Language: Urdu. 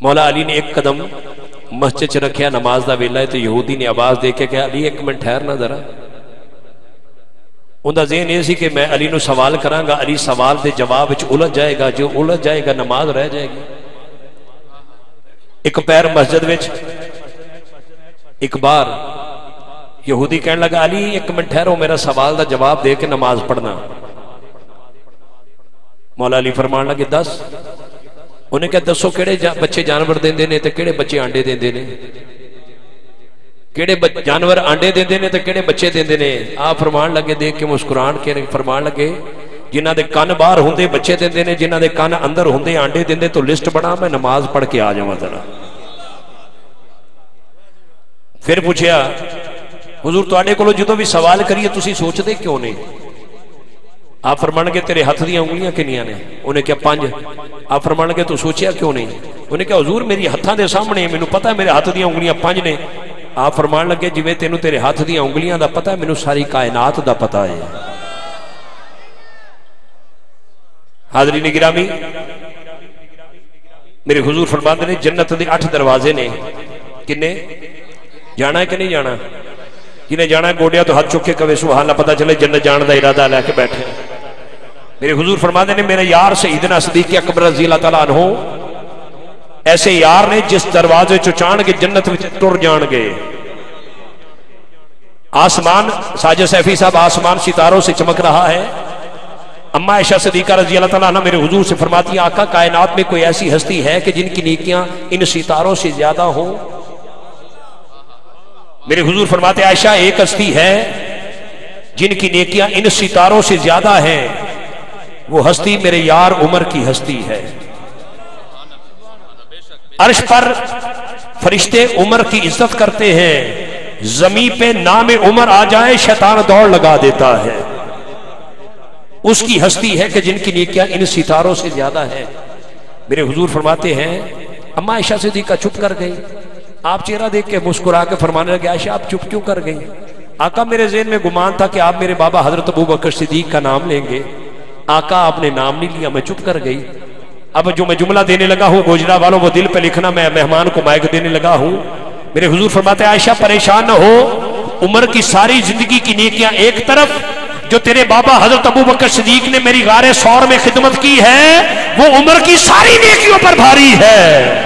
مولا علی نے ایک قدم مسجد چ رکھیا، نماز دا ویلا ہے تو یہودی نے آواز دے کے کہ علی، ایک منٹ ٹھہرنا ذرا۔ ان ذہن یہ سی کہ میں علی نو سوال کراں گا علی سوال دے جواب وچ الجھ جائے گا، جو الجھ جائے گا، نماز رہ جائے گی۔ ایک پیر مسجد وچ ایک بار یہودی کہنے لگا، علی، ایک منٹ ٹھہرو، میرا سوال دا جواب دے کے نماز پڑھنا۔ مولا علی فرمان لگے، دس انہیں کہا دسو کیڑے بچے جانور دیں دینے تے کیڑے بچے آنڈے دیں دینے کیڑے جانور آنڈے دیں دینے تے کیڑے بچے دیں دینے آپ فرمان لگے دیکھ کے مسکران کے فرمان لگے جنہ دے کان باہر ہوندے بچے دیں دینے جنہ دے کان اندر ہوندے آنڈے دیں دے تو لسٹ بنا، میں نماز پڑھ کے آ جاؤں ذرا۔ پھر پوچھیا، حضور تو آنے کو لو جدو بھی سوال کریے، تسی سوچ دے کیوں نہیں آپ فرمان گے تیرے ہاتھ دیا انگلیاں آپ فرمان گے تو سوچیا کیوں نہیں انہیں کیا حضور میری ہتھاں دے سامنے میں پتا ہے میرے ہاتھ دیا انگلیاں پانچ نے آپ فرمان لگے جی تینوں تیرے ہاتھ دیا انگلیاں دا پتا ہے میں ساری کائنات دا پتا ہے حاضری نے گرامی میرے حضور فرمان نے جنت دے اٹھ دروازے نے کنے جانا ہے کہ نہیں جانا جنہیں جانا ہے گوڑیا تو ہاتھ چکے کبھی سبحان اللہ پتہ چلے جنت جان دا ارادہ لے کے بیٹھے میرے حضور فرماتے نے، میرے یار سیدنا صدیق اکبر رضی اللہ تعالیٰ عنہ ایسے یار نے جس دروازے چان کے جنت میں ٹر جان گے آسمان، ساجد سیفی صاحب، آسمان ستاروں سے چمک رہا ہے۔ اما عائشہ صدیقہ رضی اللہ تعالیٰ عنہ میرے حضور سے فرماتی ہیں، آقا، کائنات میں کوئی ایسی ہستی ہے کہ جن کی نیکیاں ان ستاروں سے زیادہ ہوں؟ میرے حضور فرماتے عائشہ، ایک ہستی ہے جن کی نیکیاں ان ستاروں سے زیادہ ہیں۔ وہ ہستی میرے یار عمر کی ہستی ہے۔ عرش پر فرشتے عمر کی عزت کرتے ہیں۔ زمین پہ نام عمر آ جائے، شیطان دوڑ لگا دیتا ہے۔ اس کی ہستی ہے کہ جن کی نیکیاں ان ستاروں سے زیادہ ہے۔ میرے حضور فرماتے ہیں، اما عائشہ صدیقہ چھپ کر گئی۔ آپ چہرہ دیکھ کے مسکرا کے فرمانے لگے، عائشہ آپ چپ کیوں کر گئی؟ آقا میرے ذہن میں گمان تھا کہ آپ میرے بابا حضرت ابو بکر صدیق کا نام لیں گے۔ آقا آپ نے نام نہیں لیا، میں چپ کر گئی۔ اب جو میں جملہ دینے لگا ہوں، گوجرا والوں وہ دل پہ لکھنا، میں مہمان کو مائک دینے لگا ہوں۔ میرے حضور فرماتے عائشہ پریشان نہ ہو۔ عمر کی ساری زندگی کی نیکیاں ایک طرف، جو تیرے بابا حضرت ابو بکر صدیق نے میری غار سور میں خدمت کی ہے، وہ عمر کی ساری نیکیوں پر بھاری ہے۔